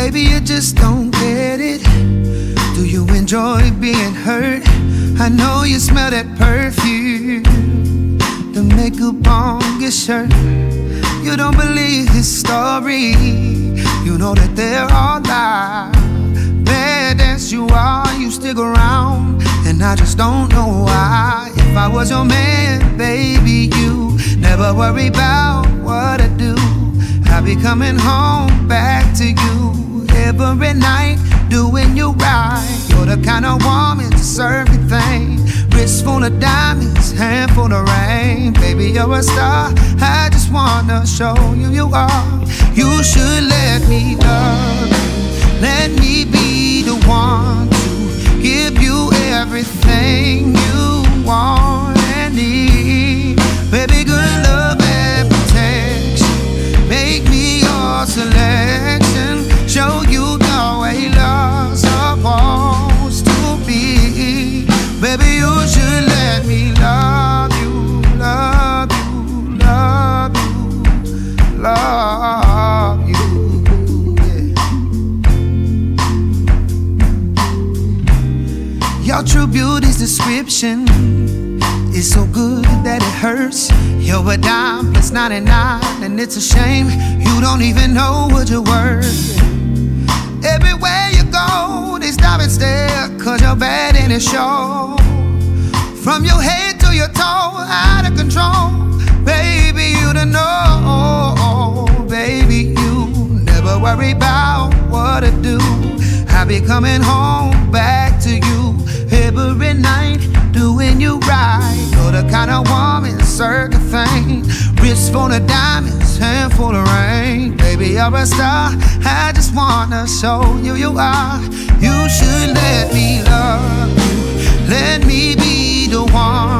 Baby, you just don't get it. Do you enjoy being hurt? I know you smell that perfume, the makeup on your shirt. You don't believe his story. You know that there are all lies. Bad as you are, you stick around, and I just don't know why. If I was your man, baby, you never worry about what I do. I'll be coming home back to you kind of woman to serve you everything. Wrist full of diamonds, hand full of rain. Baby, you're a star. I just wanna show you you are. You should let me love you. Let me be Your true beauty's description is so good that it hurts. You're a dime plus 99, and it's a shame you don't even know what you're worth. Everywhere you go, they stop and stare, cause you're bad in it show. From your head to your toe, out of control. Baby, you don't know. Baby, you never worry about what to do. I'll be coming home back to you every night, doing you right. You're the kind of woman, circle thing. Wrist full of diamonds, hand full of rain. Baby, you're a star. I just wanna show you you are. You should let me love you. Let me be the one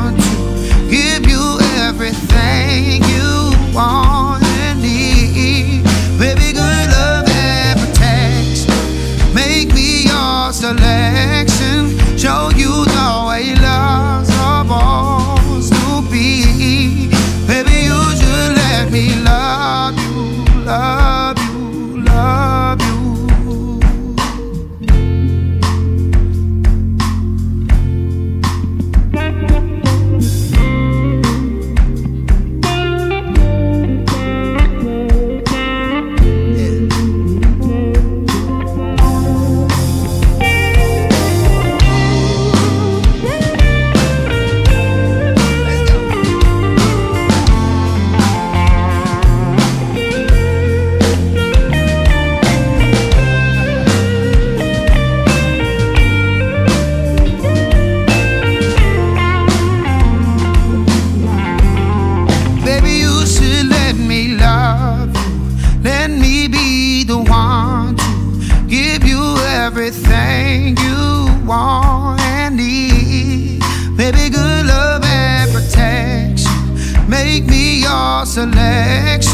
let me love you. Let me be the one to give you everything you want and need. Baby, good love and protection. Make me your selection.